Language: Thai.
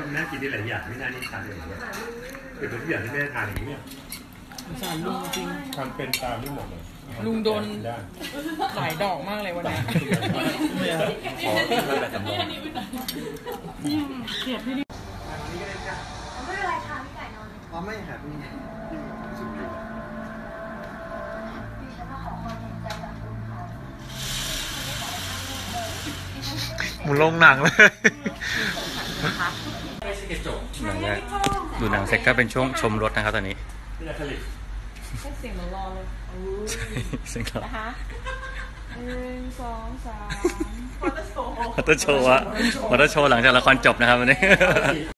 ว่ามันน่ากินได้หลายอย่างไม่น่านี่ทานได้หลายอย่างเป็นทุกอย่างที่แม่ทานอย่างนี้เนี่ยสงสารลุงจริง ทำเป็นตามไม่หมดเลยลุงโดน ได้หลายดอกมากเลยวันนี้ขอเป็นแบบจำลองเสียบพี่ดิไม่เป็นไรค่ะพี่ไก่นอนเลยอ๋อไม่ครับพี่ดิฉันมาขอความเห็นใจจากคุณค่ะ มึงลงหนังเลยไม่ใช่กระจก หนังแรกดูหนังเสร็จก็เป็นช่วงชมรถนะครับตอนนี้นี่อะคริลิกเสียงรอเลยเสียงครับนะคะหนึ่งสองสามมอเตอร์โชว์อะมอเตอร์โชว์หลังจากละครจบนะครับวันนี้